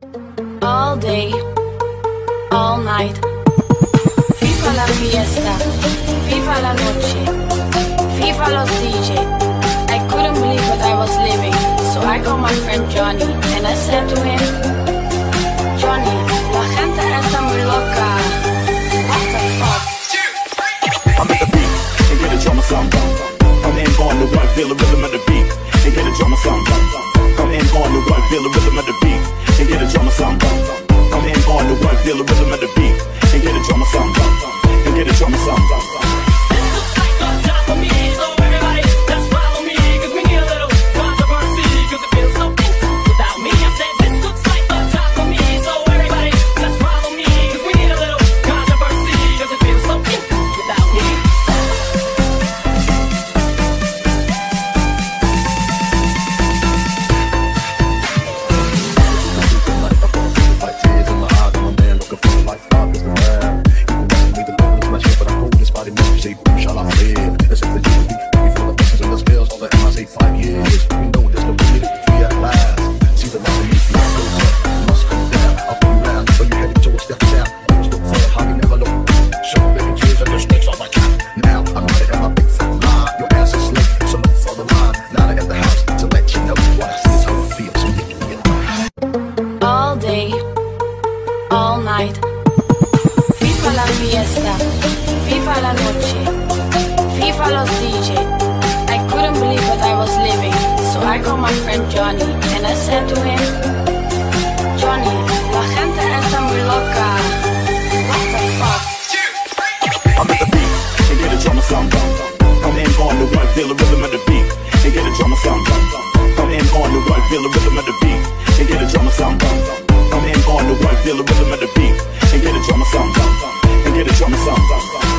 All day, all night. Viva la fiesta, viva la noche, viva los DJ. I couldn't believe what I was living, so I called my friend Johnny and I said to him, Johnny, la gente está muy loca. What the fuck? I'm at the beat and get a or something. Come in on the one, feel the rhythm of the beat and get a or something. Come in on the one, feel the rhythm of the beat and get a drum or something. Come in on the one, feel the rhythm of the beat and get a drum or Viva la fiesta, viva la noche, viva los DJ. I couldn't believe what I was living, so I called my friend Johnny and I said to him, Johnny, la gente está muy loca. What the fuck? I'm at the beat and get a drum or something. Come in on the one, feel the rhythm of the beat and get a drum or something. Come in on the one, feel the rhythm of the beat and get a drum or something. Come in on the one, feel the rhythm of the beat and get a drum or something. And get a drum or something.